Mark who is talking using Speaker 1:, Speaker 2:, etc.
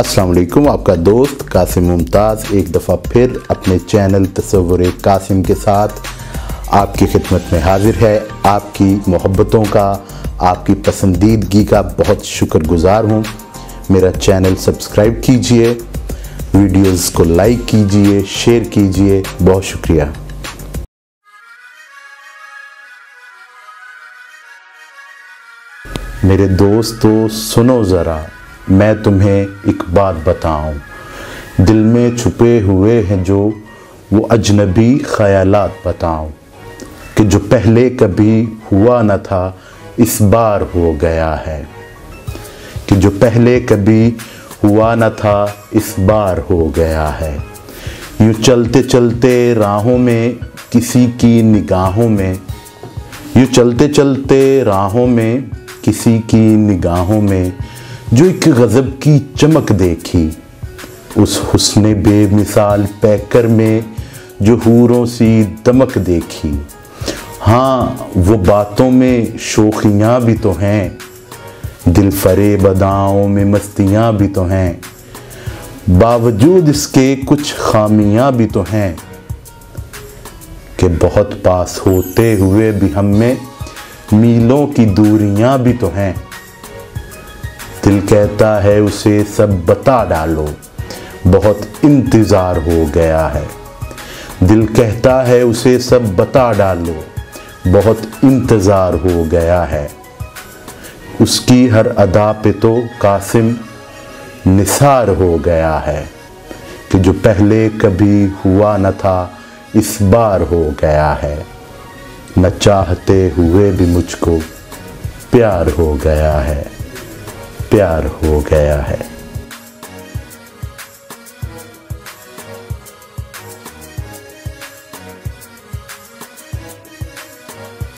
Speaker 1: السلام علیکم، آپ کا دوست قاسم ممتاز ایک دفعہ پھر اپنے چینل تصور قاسم کے ساتھ آپ کی خدمت میں حاضر ہے۔ آپ کی محبتوں کا، آپ کی پسندیدگی کا بہت شکر گزار ہوں۔ میرا چینل سبسکرائب کیجیے، ویڈیوز کو لائک کیجیے، شیئر کیجیے۔ بہت شکریہ۔ میرے دوستو، سنو ذرا۔ میں تمہیں ایک بات بتاؤں۔ دل میں چھپے ہوئے ہیں جو، وہ اجنبی خیالات بتاؤں کہ جو پہلے کبھی ہوا نہ تھا، اس بار ہو گیا ہے۔ کہ جو پہلے کبھی ہوا نہ تھا، اس بار ہو گیا ہے۔ یوں چلتے چلتے راہوں میں، کسی کی نگاہوں میں۔ یوں چلتے چلتے راہوں میں، کسی کی نگاہوں میں۔ جو ایک غضب کی چمک دیکھی، اس حسن بے مثال پیکر میں جو حوروں سی دمک دیکھی۔ ہاں وہ باتوں میں شوخیاں بھی تو ہیں، دل فرے بداؤں میں مستیاں بھی تو ہیں۔ باوجود اس کے کچھ خامیاں بھی تو ہیں۔ کہ بہت پاس ہوتے ہوئے بھی ہم میں میلوں کی دوریاں بھی تو ہیں۔ دل کہتا ہے اسے سب بتا ڈالو۔ بہت انتظار ہو گیا ہے۔ دل کہتا ہے اسے سب بتا ڈالو۔ بہت انتظار ہو گیا ہے۔ اس کی ہر ادا پہ تو قاسم نثار ہو گیا ہے کہ جو پہلے کبھی ہوا نہ تھا، اس بار ہو گیا ہے۔ نہ چاہتے ہوئے بھی مجھ کو پیار ہو گیا ہے۔ پیار ہو گیا ہے۔